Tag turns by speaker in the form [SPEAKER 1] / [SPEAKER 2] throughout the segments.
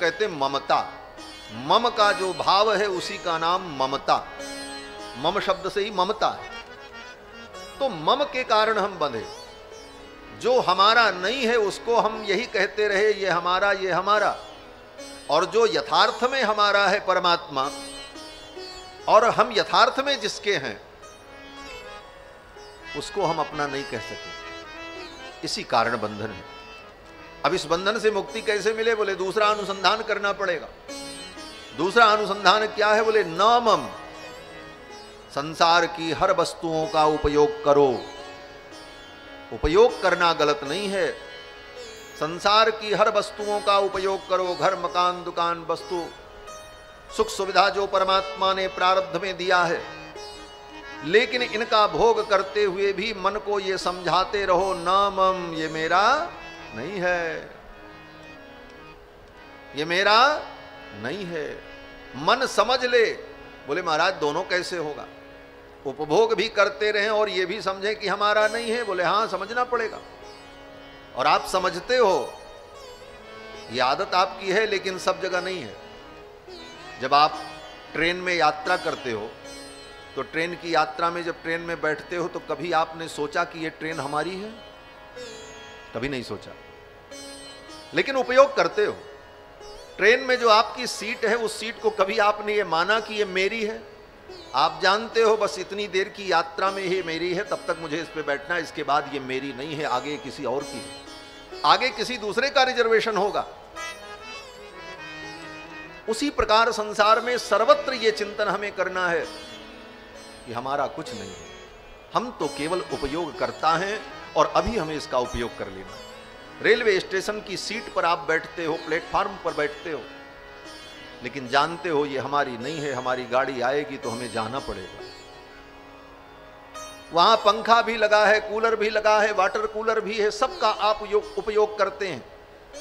[SPEAKER 1] कहते ममता। मम का जो भाव है, उसी का नाम ममता। मम शब्द से ही ममता है। तो मम के कारण हम बंधे। जो हमारा नहीं है, उसको हम यही कहते रहे, ये हमारा ये हमारा। और जो यथार्थ में हमारा है परमात्मा, और हम यथार्थ में जिसके हैं, उसको हम अपना नहीं कह सके। इसी कारण बंधन है। अब इस बंधन से मुक्ति कैसे मिले? बोले, दूसरा अनुसंधान करना पड़ेगा। दूसरा अनुसंधान क्या है? बोले, नमम, संसार की हर वस्तुओं का उपयोग करो। उपयोग करना गलत नहीं है। संसार की हर वस्तुओं का उपयोग करो। घर, मकान, दुकान, वस्तु। सुख सुविधा जो परमात्मा ने प्रारब्ध में दिया है। लेकिन इनका भोग करते हुए भी मन को ये समझाते रहो न मम ये मेरा नहीं है। ये मेरा नहीं है। मन समझ ले। बोले, महाराज, दोनों कैसे होगा? उपभोग भी करते रहें और ये भी समझें कि हमारा नहीं है। बोले हाँ समझना पड़ेगा। और आप समझते हो। ये आदत आपकी है, लेकिन सब जगह नहीं है। जब आप ट्रेन में यात्रा करते हो तो ट्रेन की यात्रा में जब ट्रेन में बैठते हो तो कभी आपने सोचा कि ये ट्रेन हमारी है? कभी नहीं सोचा। लेकिन उपयोग करते हो। ट्रेन में जो आपकी सीट है, उस सीट को कभी आपने ये माना कि ये मेरी है? आप जानते हो, बस इतनी देर की यात्रा में ही मेरी है, तब तक मुझे इस पर बैठना इसके बाद ये मेरी नहीं है, आगे किसी और की है। आगे किसी दूसरे का रिजर्वेशन होगा। उसी प्रकार संसार में सर्वत्र ये चिंतन हमें करना है कि हमारा कुछ नहीं है। हम तो केवल उपयोग करता है और अभी हमें इसका उपयोग कर लेना रेलवे स्टेशन की सीट पर आप बैठते हो, प्लेटफार्म पर बैठते हो, लेकिन जानते हो ये हमारी नहीं है, हमारी गाड़ी आएगी तो हमें जाना पड़ेगा। वहाँ पंखा भी लगा है, कूलर भी लगा है, वाटर कूलर भी है, सबका आप उपयोग करते हैं।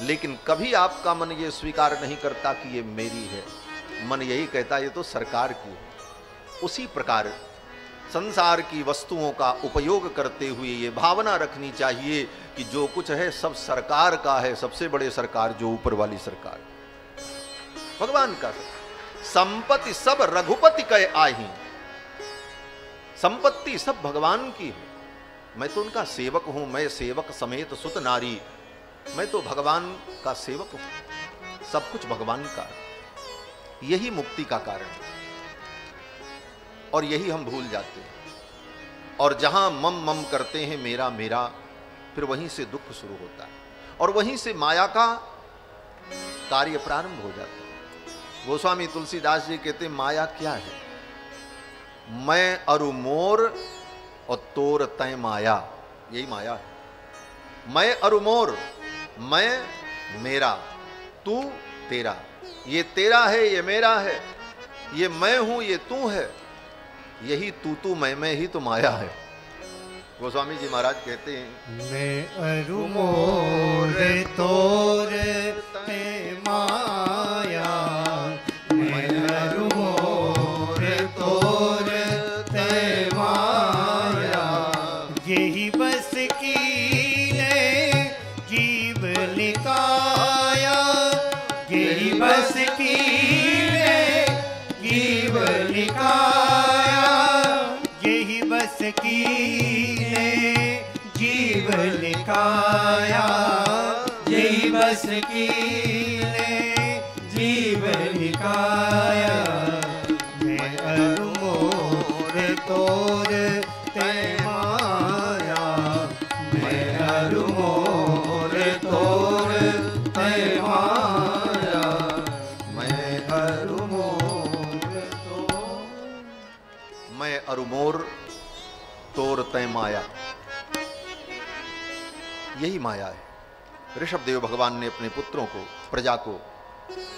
[SPEAKER 1] लेकिन कभी आपका मन ये स्वीकार नहीं करता कि ये मेरी है। मन यही कहता ये तो सरकार की है। उसी प्रकार संसार की वस्तुओं का उपयोग करते हुए ये भावना रखनी चाहिए कि जो कुछ है सब सरकार का है, सबसे बड़े सरकार, जो ऊपर वाली सरकार। भगवान का संपत्ति सब रघुपति कह आही संपत्ति सब भगवान की है। मैं तो उनका सेवक हूँ, मैं सेवक समेत सुत नारी। मैं तो भगवान का सेवक हूँ। सब कुछ भगवान का यही मुक्ति का कारण है। और यही हम भूल जाते हैं। और जहाँ मम मम करते हैं, मेरा मेरा, फिर वहीं से दुख शुरू होता है। और वहीं से माया का कार्य प्रारंभ हो जाता है। गोस्वामी तुलसीदास जी कहते माया क्या है? मैं अरु मोर और तोर तय माया। यही माया है। मैं अरु मोर, मैं मेरा, तू तेरा। ये तेरा है, ये मेरा है। ये मैं हूँ, ये तू है। यही तू तू मैं मैं ही तो माया है। गोस्वामी जी महाराज कहते हैं,
[SPEAKER 2] मैं अरुमोर तोर माया लिकाया यही बस की ने जीव लिकाया मैं अरुमोर तोर ते माया। मैं तोर ते माया। मैं अरुमोर तोर
[SPEAKER 1] मैं अरुमोर तोर तय माया। यही माया है। ऋषभ देव भगवान ने अपने पुत्रों को, प्रजा को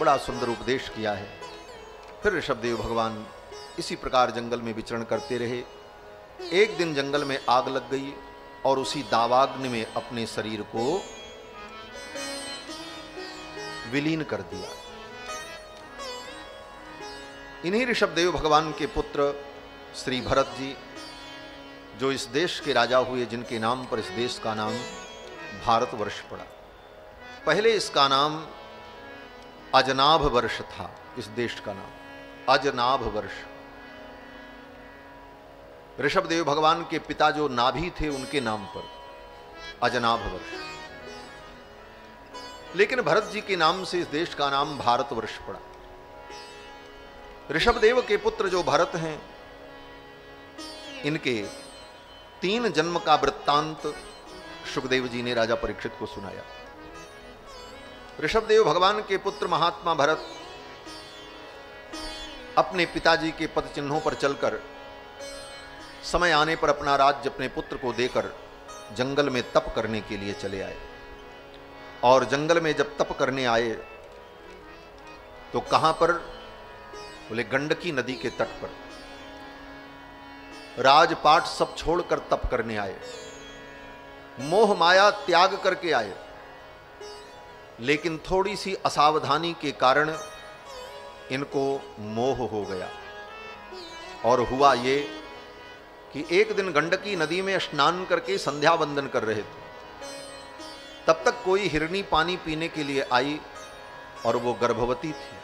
[SPEAKER 1] बड़ा सुंदर उपदेश किया है। फिर ऋषभ देव भगवान इसी प्रकार जंगल में विचरण करते रहे। एक दिन जंगल में आग लग गई और उसी दावाग्नि में अपने शरीर को विलीन कर दिया। इन्हीं ऋषभ देव भगवान के पुत्र श्री भरत जी, जो इस देश के राजा हुए, जिनके नाम पर इस देश का नाम भारतवर्ष पड़ा। पहले इसका नाम अजनाभ वर्ष था, इस देश का नाम। अजनाभ वर्ष। ऋषभदेव भगवान के पिता जो नाभि थे, उनके नाम पर। अजनाभ वर्ष। लेकिन भरत जी के नाम से इस देश का नाम भारतवर्ष पड़ा। ऋषभदेव के पुत्र जो भरत हैं, इनके तीन जन्म का वृत्तांत सुखदेव जी ने राजा परीक्षित को सुनाया। ऋषभदेव भगवान के पुत्र महात्मा भरत अपने पिताजी के पद चिन्हों पर चलकर समय आने पर अपना राज्य अपने पुत्र को देकर जंगल में तप करने के लिए चले आए। और जंगल में जब तप करने आए तो कहाँ पर? बोले, गंडकी नदी के तट पर। राजपाट सब छोड़कर तप करने आए। मोह माया त्याग करके आए। लेकिन थोड़ी सी असावधानी के कारण इनको मोह हो गया। और हुआ ये कि एक दिन गंडकी नदी में स्नान करके संध्या वंदन कर रहे थे। तब तक कोई हिरनी पानी पीने के लिए आई और वो गर्भवती थी।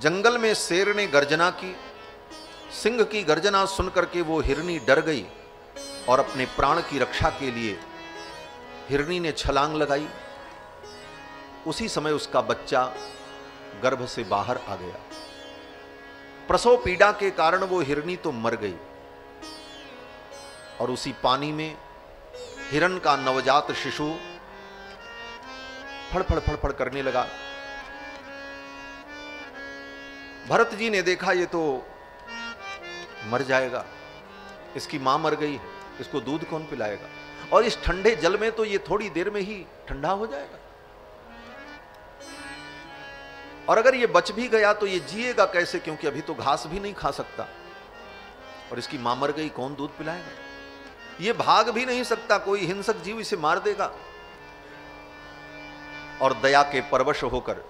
[SPEAKER 1] जंगल में शेर ने गर्जना की। सिंह की गर्जना सुनकर के वो हिरनी डर गई। और अपने प्राण की रक्षा के लिए हिरणी ने छलांग लगाई। उसी समय उसका बच्चा गर्भ से बाहर आ गया। प्रसव पीड़ा के कारण वो हिरणी तो मर गई। और उसी पानी में हिरण का नवजात शिशु फड़फड़ फड़फड़ करने लगा। भरत जी ने देखा, ये तो मर जाएगा। इसकी माँ मर गई है। इसको दूध कौन पिलाएगा? और इस ठंडे जल में तो ये थोड़ी देर में ही ठंडा हो जाएगा। और अगर ये बच भी गया तो ये जिएगा कैसे? क्योंकि अभी तो घास भी नहीं खा सकता। और इसकी माँ मर गई, कौन दूध पिलाएगा? ये भाग भी नहीं सकता, कोई हिंसक जीव इसे मार देगा। और दया के परवश होकर,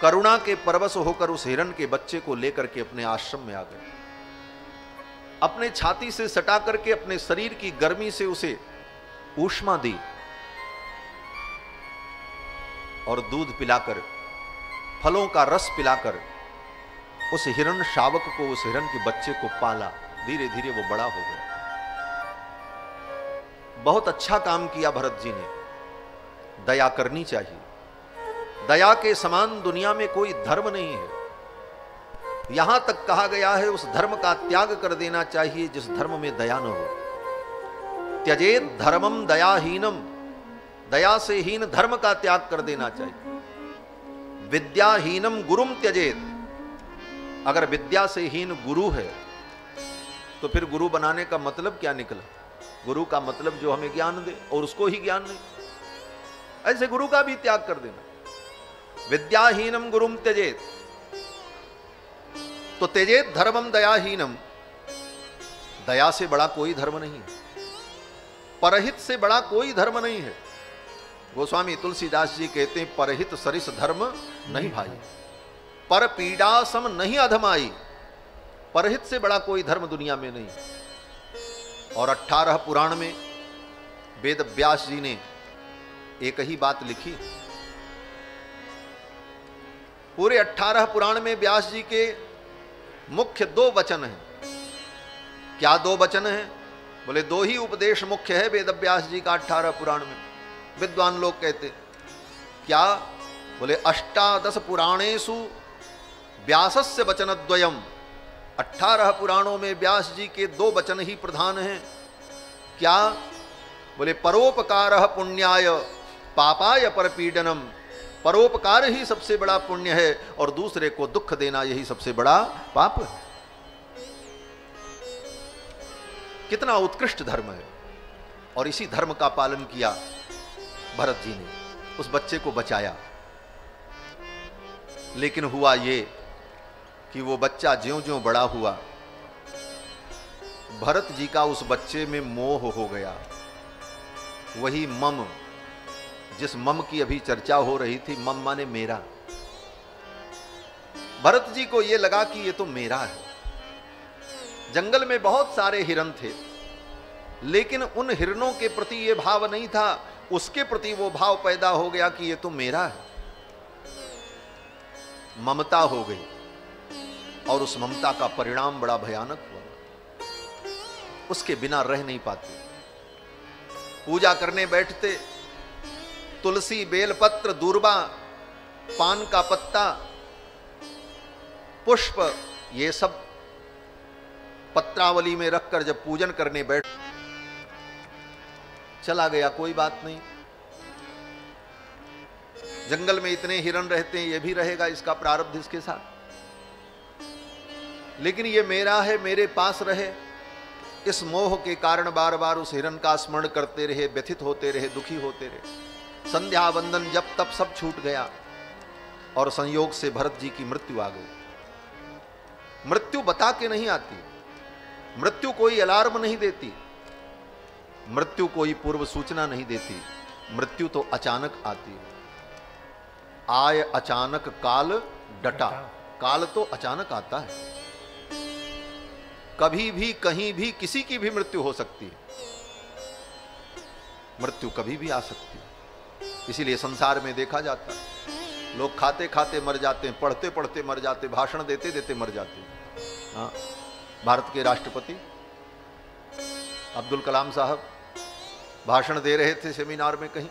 [SPEAKER 1] करुणा के परवश होकर उस हिरण के बच्चे को लेकर के अपने आश्रम में आ गए। अपने छाती से सटा करके अपने शरीर की गर्मी से उसे ऊष्मा दी और दूध पिलाकर, फलों का रस पिलाकर, उस हिरण शावक को, उस हिरण के बच्चे को पाला। धीरे धीरे वो बड़ा हो गया। बहुत अच्छा काम किया भरत जी ने। दया करनी चाहिए। दया के समान दुनिया में कोई धर्म नहीं है। यहाँ तक कहा गया है, उस धर्म का त्याग कर देना चाहिए जिस धर्म में दया न हो। त्यजेत धर्मम दयाहीनम, दया से हीन धर्म का त्याग कर देना चाहिए। विद्याहीनम गुरुम त्यजेत। अगर विद्या से हीन गुरु है तो फिर गुरु बनाने का मतलब क्या निकला? गुरु का मतलब जो हमें ज्ञान दे, और उसको ही ज्ञान नहीं। ऐसे गुरु का भी त्याग कर देना। विद्याहीनम गुरुम त्यजेत। तो त्यजेत धर्मम दयाहीनम। दया से बड़ा कोई धर्म नहीं है। परहित से बड़ा कोई धर्म नहीं है। गोस्वामी तुलसीदास जी कहते हैं, परहित सरिस धर्म नहीं भाई। पर पीड़ा सम नहीं अधमाई। परहित से बड़ा कोई धर्म दुनिया में नहीं। और अठारह पुराण में वेद व्यास जी ने एक ही बात लिखी। पूरे अठारह पुराण में व्यास जी के मुख्य दो वचन हैं। क्या दो वचन हैं? बोले, दो ही उपदेश मुख्य है वेद व्यास जी का अठारह पुराण में। विद्वान लोग कहते, क्या? बोले, अष्टादश पुराणेशु व्यासस्य वचन द्वयम अठारह पुराणों में व्यास जी के दो वचन ही प्रधान हैं। क्या? बोले, परोपकार पुण्याय, पापाय परपीडनम। परोपकार ही सबसे बड़ा पुण्य है और दूसरे को दुख देना यही सबसे बड़ा पाप है। कितना उत्कृष्ट धर्म है। और इसी धर्म का पालन किया भरत जी ने, उस बच्चे को बचाया। लेकिन हुआ ये कि वो बच्चा ज्यो ज्यो बड़ा हुआ, भरत जी का उस बच्चे में मोह हो गया। वही मम जिस मम की अभी चर्चा हो रही थी, मम माने मेरा। भरत जी को यह लगा कि यह तो मेरा है। जंगल में बहुत सारे हिरन थे, लेकिन उन हिरणों के प्रति यह भाव नहीं था। उसके प्रति वो भाव पैदा हो गया कि यह तो मेरा है। ममता हो गई, और उस ममता का परिणाम बड़ा भयानक हुआ। उसके बिना रह नहीं पाते। पूजा करने बैठते तुलसी बेलपत्र दूरबा, पान का पत्ता, पुष्प, ये सब पत्रावली में रखकर जब पूजन करने बैठ चला गया, कोई बात नहीं। जंगल में इतने हिरण रहते हैं, ये भी रहेगा इसका प्रारब्ध इसके साथ। लेकिन ये मेरा है, मेरे पास रहे। इस मोह के कारण बार बार उस हिरण का स्मरण करते रहे, व्यथित होते रहे, दुखी होते रहे। संध्या वंदन जब तब सब छूट गया और संयोग से भरत जी की मृत्यु आ गई। मृत्यु बता के नहीं आती। मृत्यु कोई अलार्म नहीं देती। मृत्यु कोई पूर्व सूचना नहीं देती। मृत्यु तो अचानक आती। है आय अचानक काल डटा। काल तो अचानक आता है। कभी भी, कहीं भी किसी की भी मृत्यु हो सकती है। मृत्यु कभी भी आ सकती है। इसीलिए संसार में देखा जाता है। लोग खाते खाते मर जाते हैं, पढ़ते पढ़ते मर जाते भाषण देते देते मर जाते हैं। हाँ भारत के राष्ट्रपति अब्दुल कलाम साहब भाषण दे रहे थे सेमिनार में कहीं,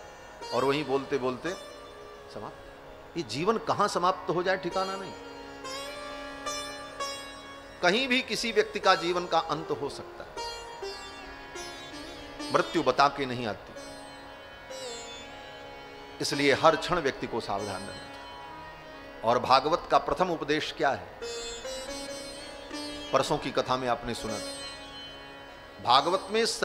[SPEAKER 1] और वहीं बोलते बोलते समाप्त। ये जीवन कहाँ समाप्त हो जाए ठिकाना नहीं। कहीं भी किसी व्यक्ति का जीवन का अंत हो सकता है। मृत्यु बता के नहीं आती। इसलिए हर क्षण व्यक्ति को सावधान रहना चाहिए। और भागवत का प्रथम उपदेश क्या है? परसों की कथा में आपने सुना भागवत में